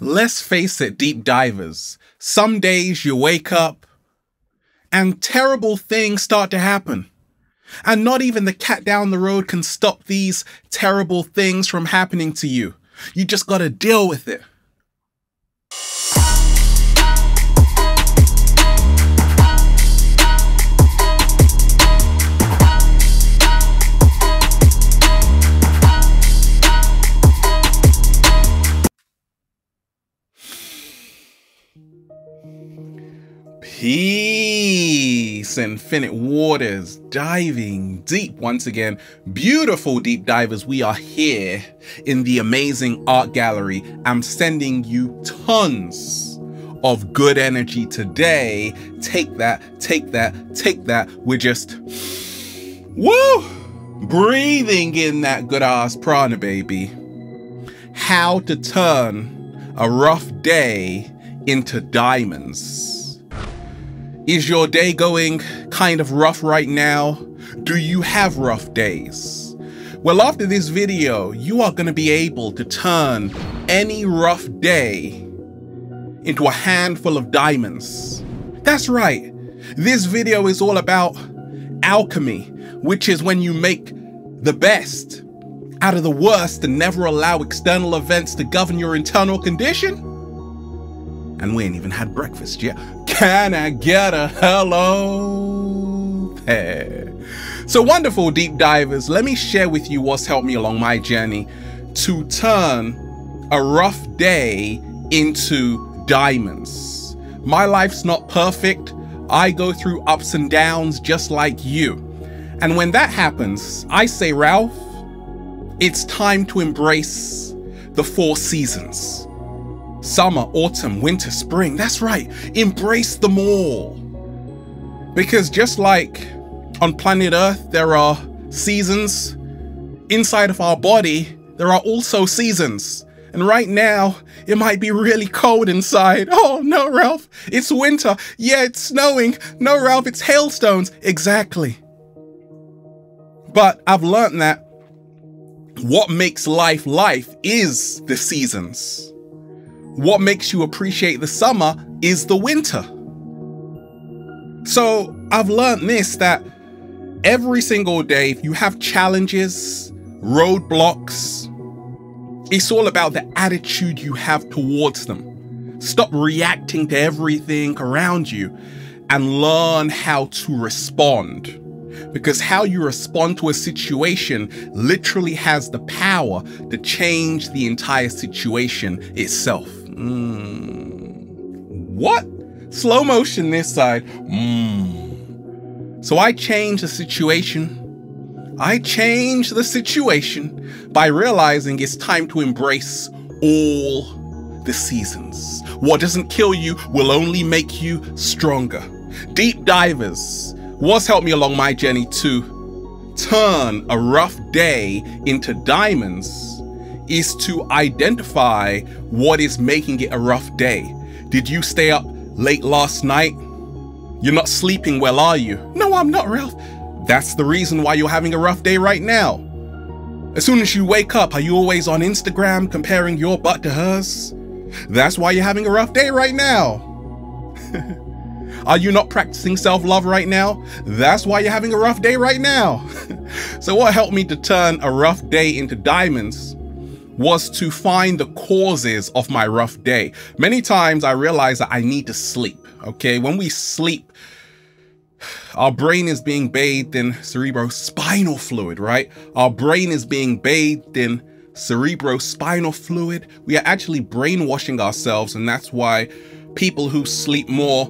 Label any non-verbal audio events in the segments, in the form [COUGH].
Let's face it, deep divers, some days you wake up and terrible things start to happen. And not even the cat down the road can stop these terrible things from happening to you. You just gotta deal with it. Peace, infinite waters, diving deep once again. Beautiful deep divers, we are here in the amazing art gallery. I'm sending you tons of good energy today. Take that, take that, take that. We're just, woo, breathing in that good ass prana, baby. How to turn a rough day into diamonds. Is your day going kind of rough right now? Do you have rough days? Well, after this video, you are going to be able to turn any rough day into a handful of diamonds. That's right. This video is all about alchemy, which is when you make the best out of the worst and never allow external events to govern your internal condition and we ain't even had breakfast yet. Can I get a hello there? So wonderful deep divers, let me share with you what's helped me along my journey to turn a rough day into diamonds. My life's not perfect. I go through ups and downs just like you. And when that happens, I say, Ralph, it's time to embrace the four seasons summer, autumn, winter, spring. That's right, embrace them all. Because just like on planet Earth, there are seasons, inside of our body, there are also seasons. And right now, it might be really cold inside. [LAUGHS] Oh no, Ralph, it's winter. Yeah, it's snowing. No, Ralph, it's hailstones. Exactly. But I've learned that what makes life life is the seasons. What makes you appreciate the summer is the winter. So I've learned this that every single day, if you have challenges, roadblocks, it's all about the attitude you have towards them. Stop reacting to everything around you and learn how to respond. Because how you respond to a situation literally has the power to change the entire situation itself. Mm. What? Slow motion this side. Mm. So I change the situation. I change the situation by realizing it's time to embrace all the seasons. What doesn't kill you will only make you stronger. Deep divers, what's helped me along my journey to turn a rough day into diamonds is to identify what is making it a rough day. Did you stay up late last night? You're not sleeping well, are you? No, I'm not, Ralph. That's the reason why you're having a rough day right now. As soon as you wake up, are you always on Instagram comparing your butt to hers? That's why you're having a rough day right now. [LAUGHS] Are you not practicing self love right now? That's why you're having a rough day right now. [LAUGHS] so, what helped me to turn a rough day into diamonds was to find the causes of my rough day. Many times I realize that I need to sleep. Okay. When we sleep, our brain is being bathed in cerebrospinal fluid, right? Our brain is being bathed in cerebrospinal fluid. We are actually brainwashing ourselves, and that's why people who sleep more,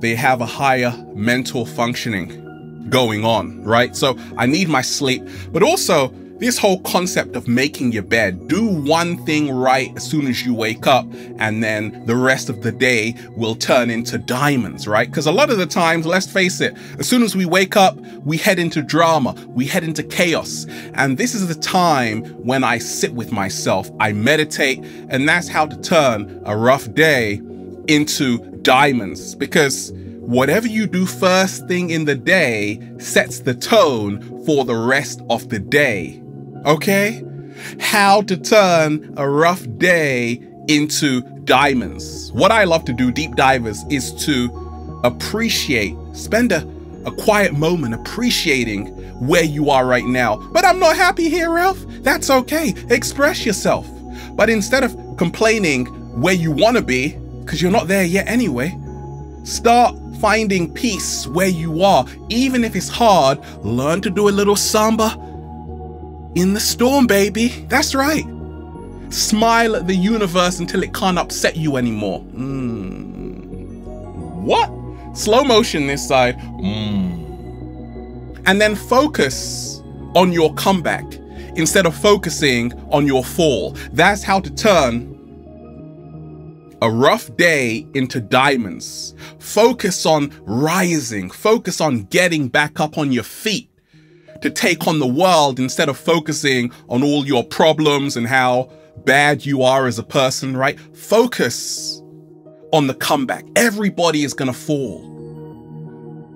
they have a higher mental functioning going on, right? So I need my sleep, but also this whole concept of making your bed, do one thing right as soon as you wake up, and then the rest of the day will turn into diamonds, right? Because a lot of the times, let's face it, as soon as we wake up, we head into drama, we head into chaos. And this is the time when I sit with myself, I meditate, and that's how to turn a rough day into diamonds. Because whatever you do first thing in the day sets the tone for the rest of the day okay? How to turn a rough day into diamonds. What I love to do, deep divers, is to appreciate, spend a, a quiet moment appreciating where you are right now. But I'm not happy here, Ralph. That's okay. Express yourself. But instead of complaining where you want to be, because you're not there yet anyway, start finding peace where you are. Even if it's hard, learn to do a little samba in the storm, baby. That's right. Smile at the universe until it can't upset you anymore. Mm. What? Slow motion this side. Mm. And then focus on your comeback instead of focusing on your fall. That's how to turn a rough day into diamonds. Focus on rising. Focus on getting back up on your feet to take on the world instead of focusing on all your problems and how bad you are as a person, right? Focus on the comeback. Everybody is going to fall.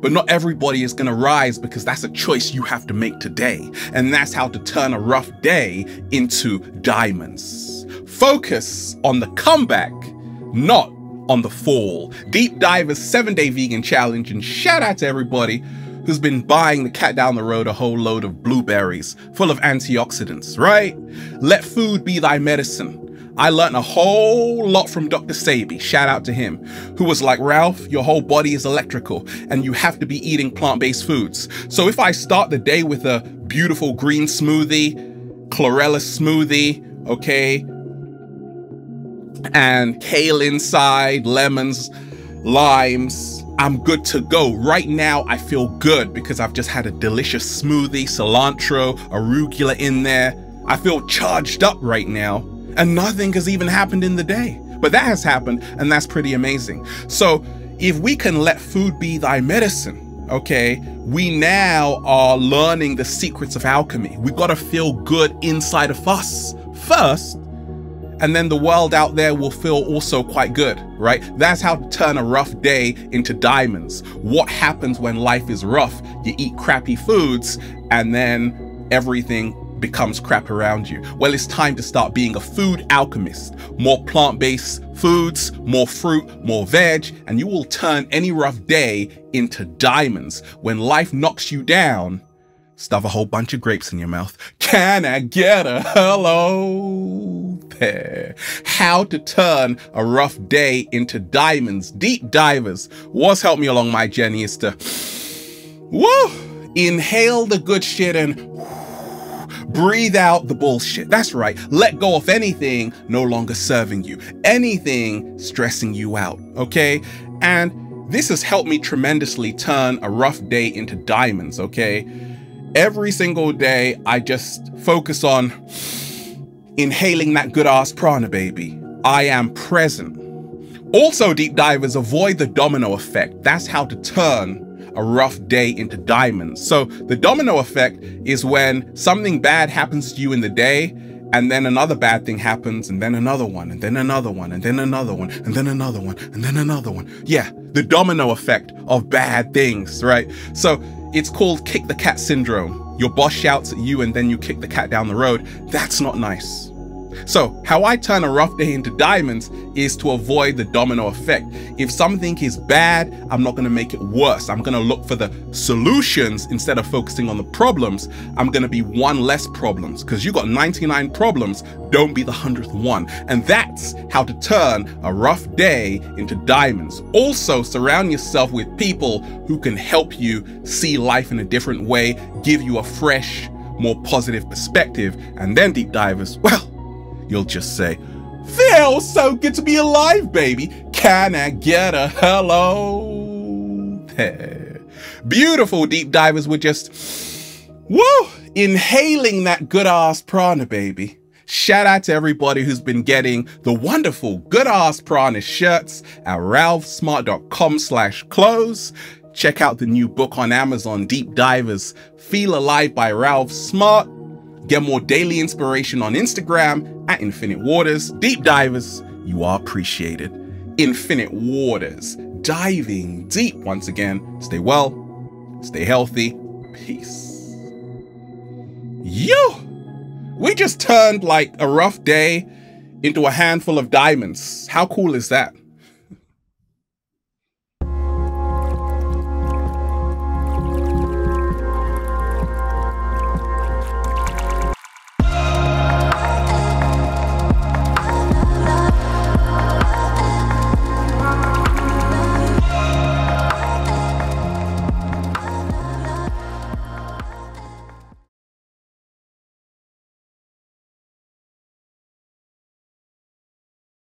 But not everybody is going to rise because that's a choice you have to make today. And that's how to turn a rough day into diamonds. Focus on the comeback, not on the fall. Deep Divers 7 Day Vegan Challenge. And shout out to everybody who's been buying the cat down the road a whole load of blueberries full of antioxidants, right? Let food be thy medicine. I learned a whole lot from Dr. Sebi, shout out to him, who was like, Ralph, your whole body is electrical and you have to be eating plant-based foods. So if I start the day with a beautiful green smoothie, chlorella smoothie, okay, and kale inside, lemons, limes, I'm good to go. Right now, I feel good because I've just had a delicious smoothie, cilantro, arugula in there. I feel charged up right now, and nothing has even happened in the day. But that has happened, and that's pretty amazing. So, if we can let food be thy medicine, okay, we now are learning the secrets of alchemy. We got to feel good inside of us first and then the world out there will feel also quite good, right? That's how to turn a rough day into diamonds. What happens when life is rough? You eat crappy foods and then everything becomes crap around you. Well, it's time to start being a food alchemist. More plant-based foods, more fruit, more veg, and you will turn any rough day into diamonds. When life knocks you down, stuff a whole bunch of grapes in your mouth. Can I get a hello there? How to turn a rough day into diamonds. Deep divers. What's helped me along my journey is to woo, inhale the good shit and breathe out the bullshit. That's right. Let go of anything no longer serving you, anything stressing you out. Okay. And this has helped me tremendously turn a rough day into diamonds. Okay every single day, I just focus on inhaling that good ass prana, baby. I am present. Also, deep divers avoid the domino effect. That's how to turn a rough day into diamonds. So, the domino effect is when something bad happens to you in the day, and then another bad thing happens, and then another one, and then another one, and then another one, and then another one, and then another one. Yeah, the domino effect of bad things, right? So, it's called kick the cat syndrome. Your boss shouts at you and then you kick the cat down the road. That's not nice. So, how I turn a rough day into diamonds is to avoid the domino effect. If something is bad, I'm not going to make it worse. I'm going to look for the solutions instead of focusing on the problems. I'm going to be one less problems because you got 99 problems. Don't be the 100th one. And that's how to turn a rough day into diamonds. Also, surround yourself with people who can help you see life in a different way, give you a fresh, more positive perspective. And then, deep divers, [LAUGHS] well, You'll just say, Feels so good to be alive, baby. Can I get a hello? There. Beautiful deep divers were just, woo, inhaling that good ass prana, baby. Shout out to everybody who's been getting the wonderful good ass prana shirts at ralphsmart.com slash clothes. Check out the new book on Amazon, Deep Divers, Feel Alive by Ralph Smart. Get more daily inspiration on Instagram at Infinite Waters. Deep divers, you are appreciated. Infinite Waters, diving deep once again. Stay well, stay healthy. Peace. Yo! We just turned like a rough day into a handful of diamonds. How cool is that?